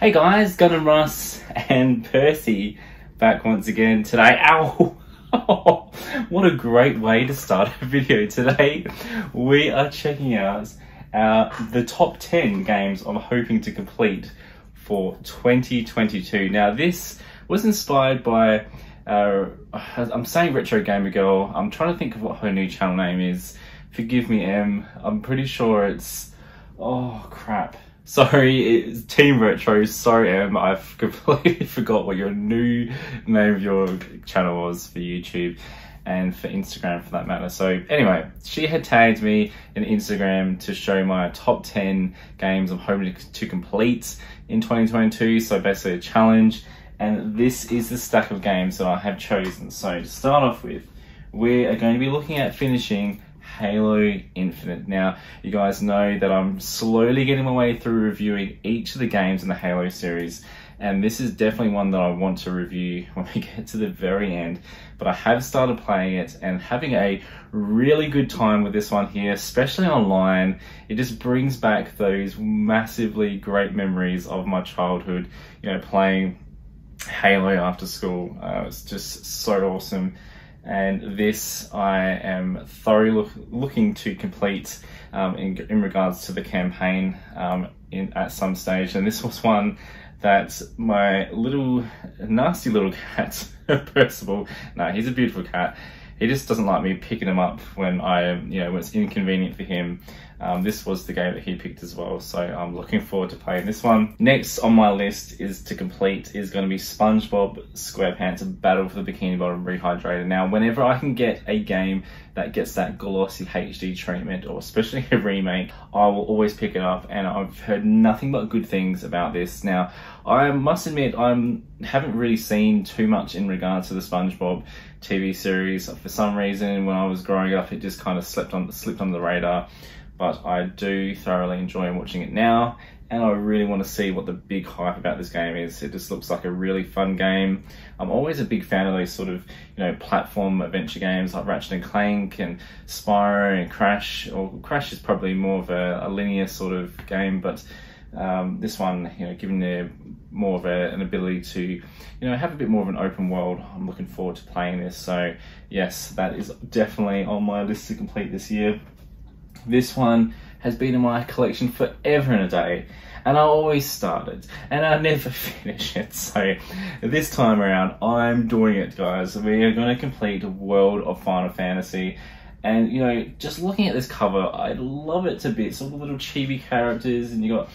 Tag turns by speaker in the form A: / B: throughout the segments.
A: Hey guys, Gundamruss and Percy back once again today. Ow! what a great way to start a video today. We are checking out uh, the top 10 games I'm hoping to complete for 2022. Now this was inspired by, uh, I'm saying Retro Gamer Girl, I'm trying to think of what her new channel name is. Forgive me Em, I'm pretty sure it's, oh crap Sorry, it's Team Retro. Sorry, Em. I've completely forgot what your new name of your channel was for YouTube and for Instagram for that matter. So anyway, she had tagged me in Instagram to show my top 10 games I'm hoping to complete in 2022. So basically a challenge. And this is the stack of games that I have chosen. So to start off with, we are going to be looking at finishing Halo Infinite. Now, you guys know that I'm slowly getting my way through reviewing each of the games in the Halo series, and this is definitely one that I want to review when we get to the very end. But I have started playing it and having a really good time with this one here, especially online. It just brings back those massively great memories of my childhood, you know, playing Halo after school. Uh, it's just so awesome and this I am thoroughly look, looking to complete um, in, in, regards to the campaign um, in, at some stage. And this was one that my little nasty little cat, Percival, no, he's a beautiful cat. He just doesn't like me picking him up when I, you know, when it's inconvenient for him. Um, this was the game that he picked as well, so I'm looking forward to playing this one. Next on my list is to complete is going to be SpongeBob SquarePants Battle for the Bikini Bottom Rehydrated. Now, whenever I can get a game that gets that glossy HD treatment, or especially a remake, I will always pick it up, and I've heard nothing but good things about this. Now, I must admit, I haven't really seen too much in regards to the SpongeBob TV series. For some reason, when I was growing up, it just kind of slipped on slipped on the radar but I do thoroughly enjoy watching it now and I really want to see what the big hype about this game is. It just looks like a really fun game. I'm always a big fan of those sort of, you know, platform adventure games like Ratchet and Clank and Spyro and Crash. Or Crash is probably more of a, a linear sort of game, but um, this one, you know, giving you more of a, an ability to, you know, have a bit more of an open world. I'm looking forward to playing this. So yes, that is definitely on my list to complete this year. This one has been in my collection forever and a day and I always start it and I never finish it. So this time around, I'm doing it, guys. We are going to complete World of Final Fantasy. And you know, just looking at this cover, I love it to bits. All the little chibi characters, and you got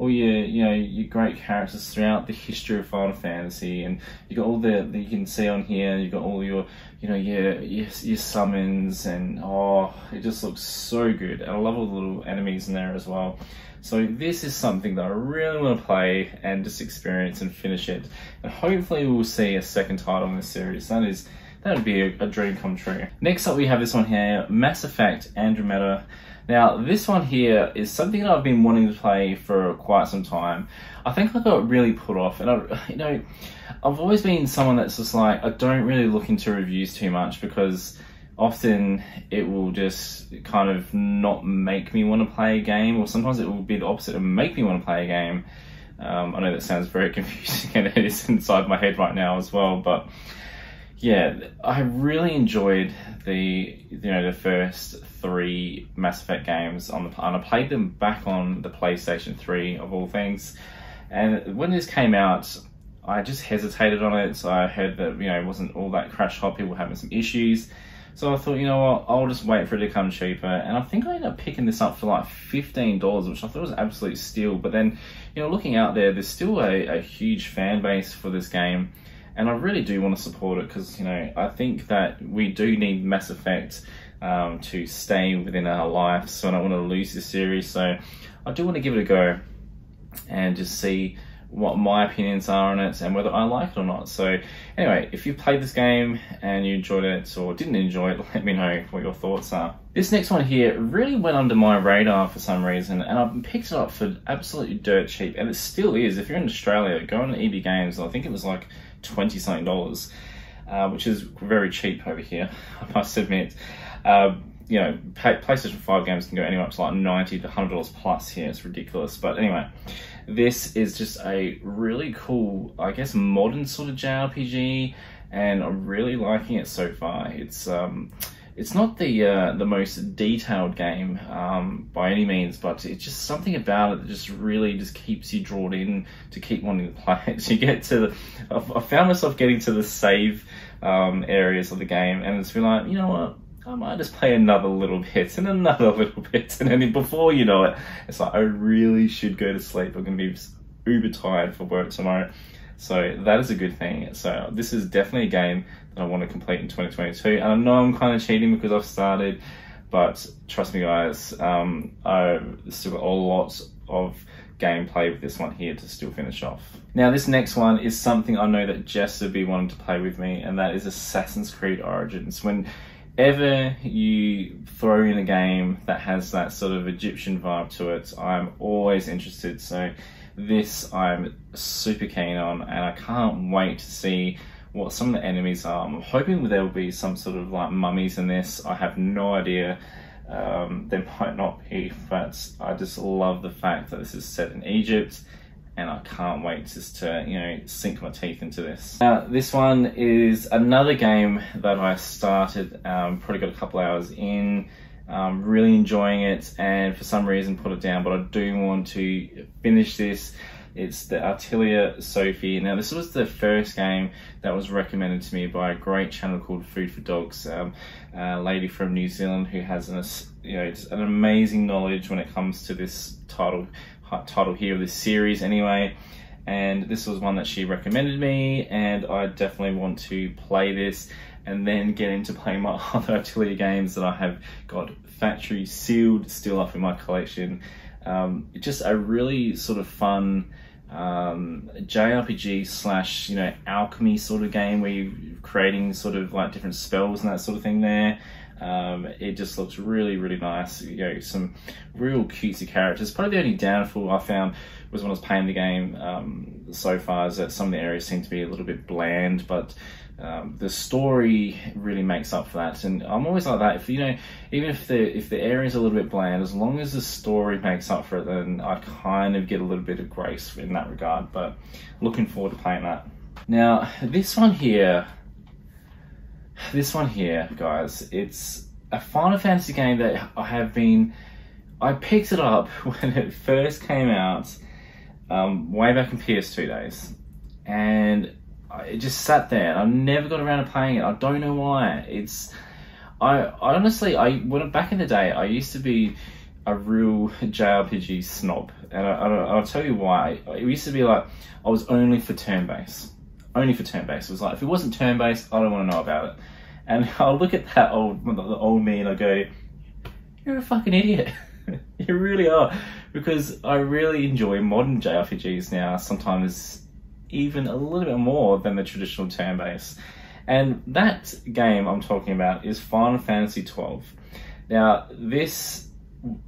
A: all your you know your great characters throughout the history of Final Fantasy, and you got all the you can see on here. You got all your you know your, your your summons, and oh, it just looks so good. And I love all the little enemies in there as well. So this is something that I really want to play and just experience and finish it. And hopefully we'll see a second title in this series. That is that would be a, a dream come true. Next up we have this one here, Mass Effect Andromeda. Now, this one here is something that I've been wanting to play for quite some time. I think I got really put off, and I, you know, I've always been someone that's just like I don't really look into reviews too much because often it will just kind of not make me want to play a game, or sometimes it will be the opposite and make me want to play a game. Um, I know that sounds very confusing, and it is inside my head right now as well, but yeah, I really enjoyed the you know the first three Mass Effect games on the and I played them back on the PlayStation Three of all things. And when this came out, I just hesitated on it. So I heard that you know it wasn't all that crash hot. People were having some issues. So I thought, you know what, I'll just wait for it to come cheaper. And I think I ended up picking this up for like $15, which I thought was absolute steal. But then, you know, looking out there, there's still a, a huge fan base for this game and I really do want to support it because you know I think that we do need Mass Effect um, to stay within our lives. so I don't want to lose this series. So I do want to give it a go and just see what my opinions are on it and whether I like it or not. So anyway, if you played this game and you enjoyed it or didn't enjoy it, let me know what your thoughts are. This next one here really went under my radar for some reason and I picked it up for absolutely dirt cheap and it still is. If you're in Australia, go on EB Games, I think it was like 20 something dollars, uh, which is very cheap over here, I must admit. Uh, you know, PlayStation 5 games can go anywhere up to like 90 to $100 plus here. It's ridiculous. But anyway, this is just a really cool, I guess, modern sort of JRPG, and I'm really liking it so far. It's um, it's not the uh, the most detailed game um, by any means, but it's just something about it that just really just keeps you drawn in to keep wanting to play it. You get to the, I found myself getting to the save um, areas of the game, and it's been like, you know what, I might just play another little bit and another little bit, and then before you know it, it's like I really should go to sleep. I'm gonna be uber tired for work tomorrow. So that is a good thing. So this is definitely a game that I want to complete in 2022. And I know I'm kind of cheating because I've started, but trust me guys, um, I've still got a lot of gameplay with this one here to still finish off. Now this next one is something I know that Jess would be wanting to play with me and that is Assassin's Creed Origins. Whenever you throw in a game that has that sort of Egyptian vibe to it, I'm always interested. So this I'm super keen on and I can't wait to see what some of the enemies are. I'm hoping there will be some sort of like mummies in this. I have no idea. Um, there might not be, but I just love the fact that this is set in Egypt and I can't wait just to, you know, sink my teeth into this. Now, this one is another game that I started, um, probably got a couple hours in, um, really enjoying it and for some reason put it down, but I do want to finish this. It's the Atelier Sophie. Now, this was the first game that was recommended to me by a great channel called Food for Dogs, um, a lady from New Zealand who has an, you know, an amazing knowledge when it comes to this title, title here of this series anyway. And this was one that she recommended me, and I definitely want to play this and then get into playing my other Atelier games that I have got factory sealed still up in my collection. Um, just a really sort of fun um, JRPG slash you know alchemy sort of game where you're creating sort of like different spells and that sort of thing there. Um, it just looks really really nice. You know some real cutesy characters. Probably the only downfall I found was when I was playing the game um, so far is that some of the areas seem to be a little bit bland, but um, the story really makes up for that. And I'm always like that. If you know, even if the if the area is a little bit bland, as long as the story makes up for it, then I kind of get a little bit of grace in that regard. But looking forward to playing that. Now, this one here, this one here, guys, it's a Final Fantasy game that I have been. I picked it up when it first came out, um, way back in PS2 days, and it just sat there. And I never got around to playing it. I don't know why. It's I, I honestly I when back in the day I used to be a real JRPG snob, and I, will tell you why. It used to be like I was only for turn based, only for turn based. It was like if it wasn't turn based, I don't want to know about it. And I'll look at that old the old me and I go, "You're a fucking idiot." you really are, because I really enjoy modern JRPGs now. Sometimes even a little bit more than the traditional turn base. And that game I'm talking about is Final Fantasy XII. Now, this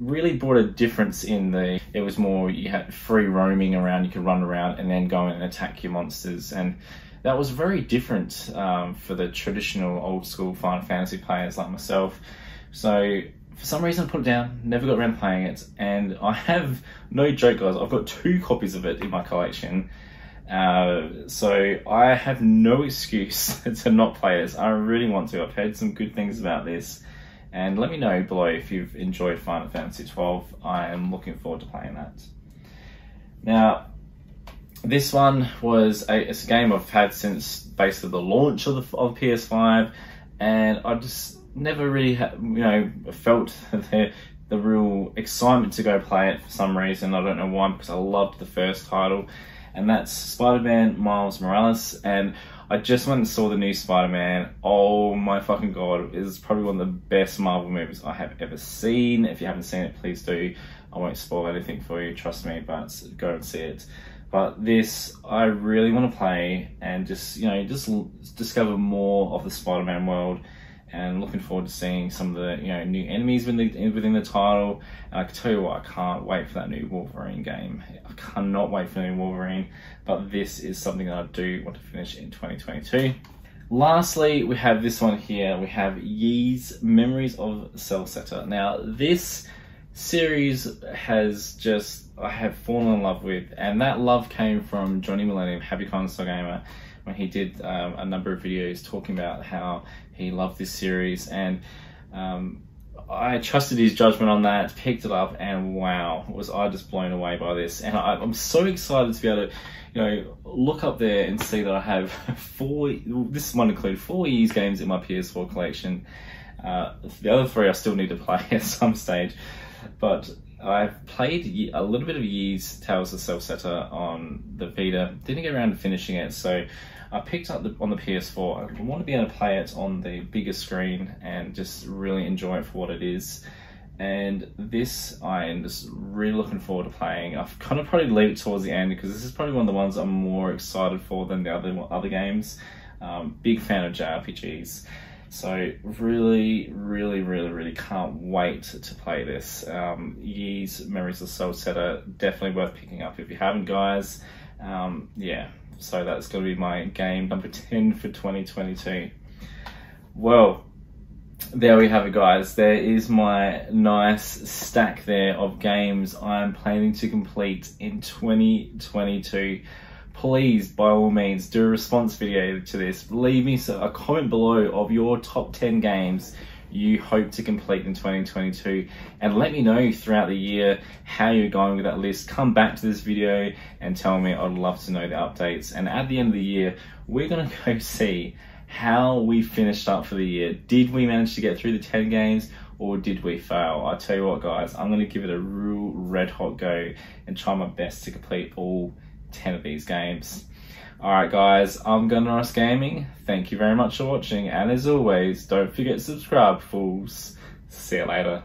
A: really brought a difference in the it was more you had free roaming around you could run around and then go and attack your monsters and that was very different um, for the traditional old school Final Fantasy players like myself so for some reason I put it down never got around playing it and I have no joke guys I've got two copies of it in my collection uh, so I have no excuse to not play this. I really want to. I've heard some good things about this. And let me know below if you've enjoyed Final Fantasy XII. I am looking forward to playing that. Now, this one was a, it's a game I've had since basically the launch of the of PS5, and I just never really ha- you know felt the the real excitement to go play it for some reason. I don't know why because I loved the first title and that's Spider-Man Miles Morales. And I just went and saw the new Spider-Man. Oh my fucking god, it's probably one of the best Marvel movies I have ever seen. If you haven't seen it, please do. I won't spoil anything for you, trust me, but go and see it. But this, I really want to play and just, you know, just discover more of the Spider-Man world and looking forward to seeing some of the you know new enemies within the, within the title. And I can tell you what, I can't wait for that new Wolverine game. I cannot wait for the new Wolverine, but this is something that I do want to finish in 2022. Lastly, we have this one here. We have Ys Memories of Celceta. Now, this series has just I have fallen in love with, and that love came from Johnny Millennium, Happy Console Gamer, when he did um, a number of videos talking about how he loved this series, and um, I trusted his judgment on that, picked it up, and wow, was I just blown away by this. And I, am so excited to be able to, you know, look up there and see that I have four. This might include four Ys games in my PS4 collection. Uh, the other three I still need to play at some stage, but I've played a little bit of Ys Tales of Celceta on the Vita. Didn't get around to finishing it, so I picked up the, on the PS4. I want to be able to play it on the bigger screen and just really enjoy it for what it is. And this I am just really looking forward to playing. I've kind of probably leave it towards the end because this is probably one of the ones I'm more excited for than the other other games. Um, big fan of JRPGs. So really, really, really, really can't wait to play this. Um, Ys Memories of Celceta, definitely worth picking up if you haven't, guys. Um, yeah, so that's going to be my game number 10 for 2022. Well, there we have it, guys. There is my nice stack there of games I'm planning to complete in 2022. Please, by all means, do a response video to this. Leave me a comment below of your top 10 games you hope to complete in 2022 and let me know throughout the year how you're going with that list. Come back to this video and tell me. I'd love to know the updates. And at the end of the year we're gonna go see how we finished up for the year. Did we manage to get through the 10 games or did we fail? I tell you what guys I'm gonna give it a real red hot go and try my best to complete all 10 of these games Alright guys, I'm Gundamruss Gaming. Thank you very much for watching and as always, don't forget to subscribe fools. See you later.